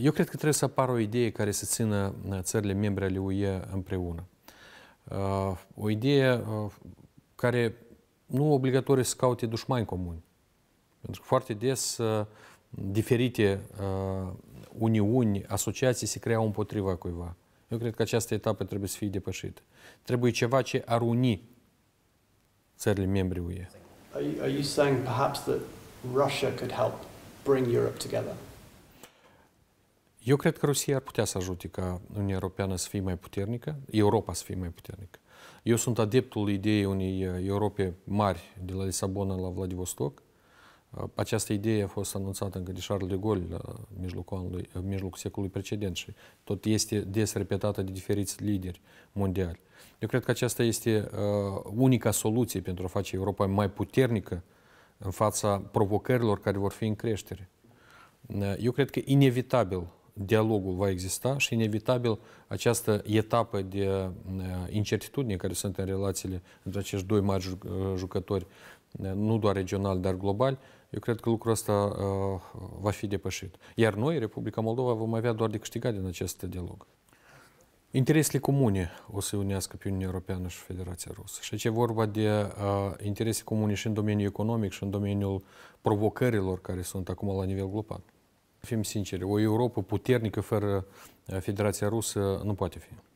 Eu cred că trebuie să apară o idee care să țină țările membre ale UE împreună. O idee care nu obligatoriu să caute dușmani comuni. Pentru că foarte des diferite uniuni, asociații se creau împotriva cuiva. Eu cred că această etapă trebuie să fie depășită. Trebuie ceva ce ar uni țările membre UE. Are you, are you saying perhaps that Russia could help bring Europe together? Eu cred că Rusia ar putea să ajute ca Uniunea Europeană să fie mai puternică, Europa să fie mai puternică. Eu sunt adeptul ideii unei Europe mari, de la Lisabona la Vladivostok, această idee a fost anunțată încă de Charles de Gaulle la mijlocul, anului, mijlocul secolului precedent și tot este des repetată de diferiți lideri mondiali. Eu cred că aceasta este uh, unica soluție pentru a face Europa mai puternică în fața provocărilor care vor fi în creștere. Eu cred că inevitabil dialogul va exista și inevitabil această etapă de uh, incertitudine care sunt în relațiile între acești doi mari jucători, nu doar regional, dar global, eu cred că lucrul ăsta uh, va fi depășit. Iar noi, Republica Moldova, vom avea doar de câștigat din acest dialog. Interesele comune o să unească pe Uniunea Europeană și Federația Rusă. Și ce vorba de uh, interese comune și în domeniul economic și în domeniul provocărilor care sunt acum la nivel global. Fim sinceri, o Europa puternică fără Federația Rusă nu poate fi.